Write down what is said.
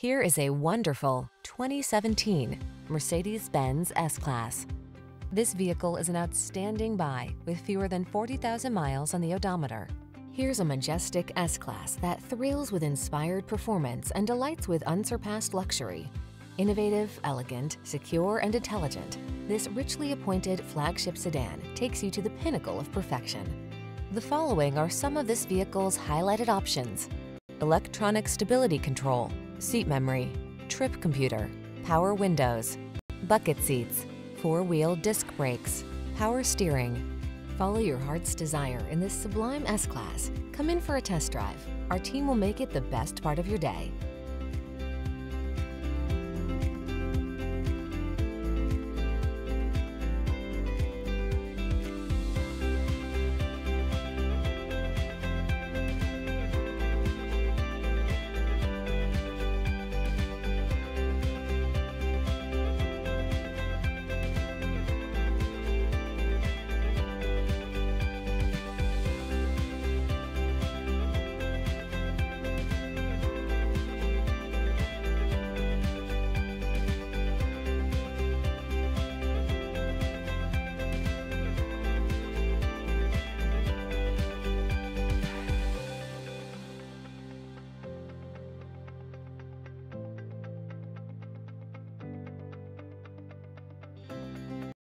Here is a wonderful 2017 Mercedes-Benz S-Class. This vehicle is an outstanding buy with fewer than 40,000 miles on the odometer. Here's a majestic S-Class that thrills with inspired performance and delights with unsurpassed luxury. Innovative, elegant, secure, and intelligent, this richly appointed flagship sedan takes you to the pinnacle of perfection. The following are some of this vehicle's highlighted options. Electronic stability control, seat memory, trip computer, power windows, bucket seats, four-wheel disc brakes, power steering. Follow your heart's desire in this sublime S-Class. Come in for a test drive. Our team will make it the best part of your day.